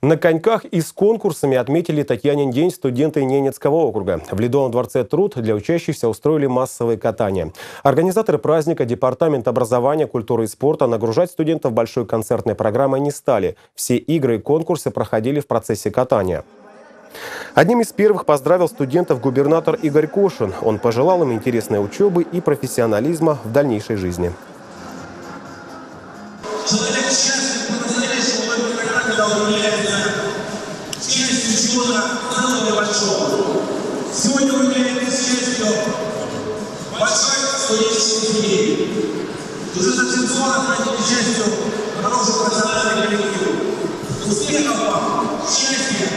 На коньках и с конкурсами отметили Татьянин день студенты Ненецкого округа. В Ледовом дворце труд для учащихся устроили массовые катания. Организаторы праздника, Департамент образования, культуры и спорта нагружать студентов большой концертной программой не стали. Все игры и конкурсы проходили в процессе катания. Одним из первых поздравил студентов губернатор Игорь Кошин. Он пожелал им интересной учебы и профессионализма в дальнейшей жизни. Человек счастлив, благодаря, частью чего-то малого и большого. Сегодня вы являетесь частью большой студенческой семьи. Уже совсем скоро станете частью хорошего профессионального коллектива. Успехов вам, счастья,